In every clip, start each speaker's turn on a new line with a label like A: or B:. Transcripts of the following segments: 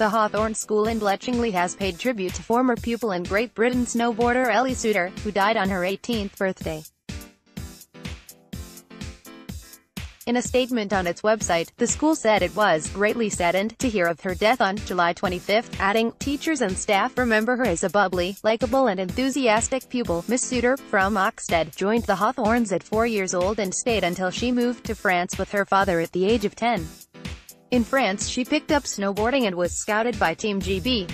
A: The Hawthorns School in Bletchingley has paid tribute to former pupil and Great Britain snowboarder Ellie Soutter, who died on her 18th birthday. In a statement on its website, the school said it was greatly saddened to hear of her death on July 25, adding, Teachers and staff remember her as a bubbly, likable and enthusiastic pupil. Miss Soutter, from Oxted, joined the Hawthorns at four years old and stayed until she moved to France with her father at the age of 10. In France she picked up snowboarding and was scouted by Team GB.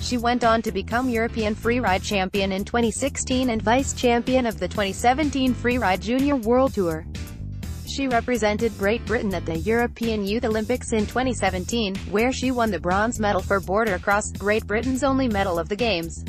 A: She went on to become European Freeride Champion in 2016 and Vice Champion of the 2017 Freeride Junior World Tour. She represented Great Britain at the European Youth Olympics in 2017, where she won the bronze medal for boardercross, Great Britain's only medal of the Games.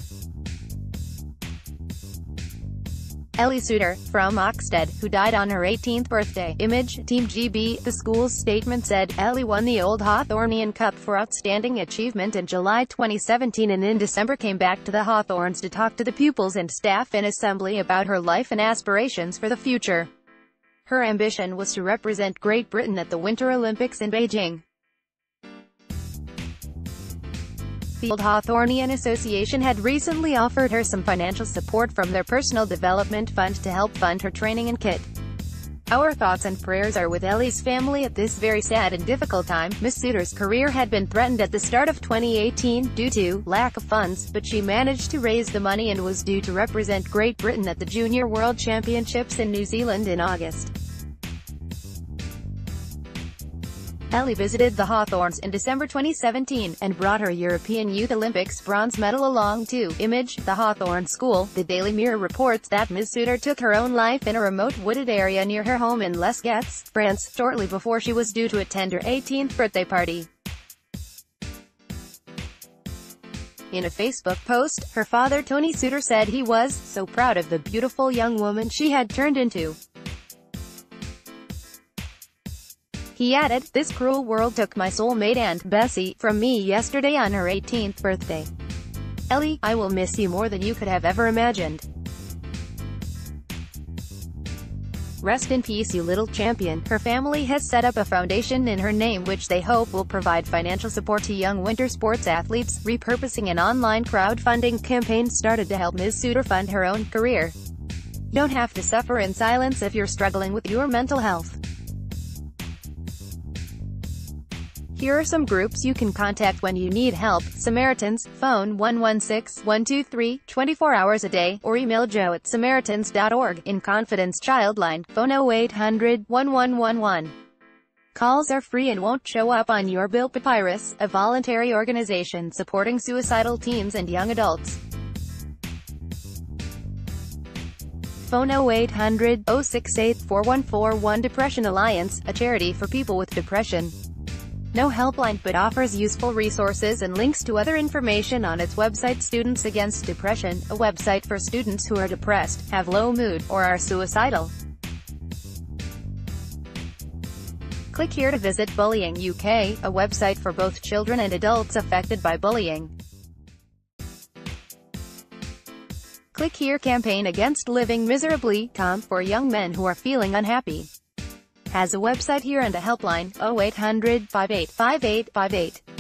A: Ellie Soutter, from Oxted, who died on her 18th birthday. Image, Team GB, the school's statement said, Ellie won the Old Hawthornian Cup for outstanding achievement in July 2017 and in December came back to the Hawthorns to talk to the pupils and staff in assembly about her life and aspirations for the future. Her ambition was to represent Great Britain at the Winter Olympics in Beijing. The Old Hawthornian Association had recently offered her some financial support from their personal development fund to help fund her training and kit. Our thoughts and prayers are with Ellie's family at this very sad and difficult time. Miss Soutter's career had been threatened at the start of 2018 due to lack of funds, but she managed to raise the money and was due to represent Great Britain at the Junior World Championships in New Zealand in August. Ellie visited the Hawthorns in December 2017, and brought her European Youth Olympics bronze medal along too. Image, the Hawthorns School. The Daily Mirror reports that Ms. Soutter took her own life in a remote wooded area near her home in Les Gets, France, shortly before she was due to attend her 18th birthday party. In a Facebook post, her father Tony Soutter said he was so proud of the beautiful young woman she had turned into. He added, This cruel world took my soulmate Aunt Bessie from me yesterday on her 18th birthday. Ellie, I will miss you more than you could have ever imagined. Rest in peace you little champion. Her family has set up a foundation in her name which they hope will provide financial support to young winter sports athletes. Repurposing an online crowdfunding campaign started to help Ms. Soutter fund her own career. Don't have to suffer in silence if you're struggling with your mental health. Here are some groups you can contact when you need help. Samaritans, phone 116-123, 24 hours a day, or email joe at samaritans.org. In Confidence Childline, phone 0800-1111. Calls are free and won't show up on your bill. Papyrus, a voluntary organization supporting suicidal teens and young adults. Phone 0800-068-4141 Depression Alliance, a charity for people with depression no helpline but offers useful resources and links to other information on its website Students Against Depression, a website for students who are depressed, have low mood, or are suicidal. Click here to visit Bullying UK, a website for both children and adults affected by bullying. Click here Campaign Against Living Miserably, com, for young men who are feeling unhappy has a website here and a helpline, 0800 585858.